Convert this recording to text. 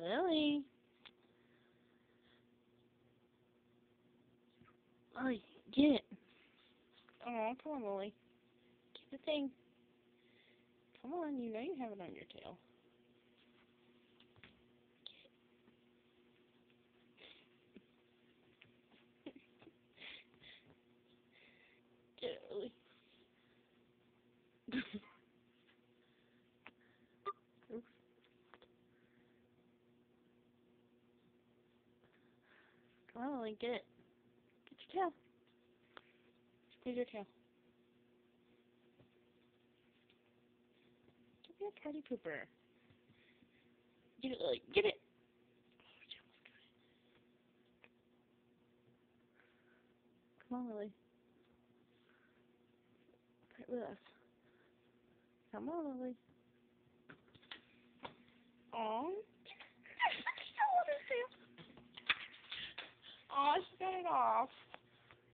Lily. Lily, get it. Oh, come on, Lily. Get the thing. Come on, you know you have it on your tail. Get it, Lily. On, Lily, get it. Get your tail. Here's your tail. Don't be a party pooper. Get it, Lily. Get it. Oh, it. Come on, Lily. Right with us. Come on, Lily. Aw. Got it off.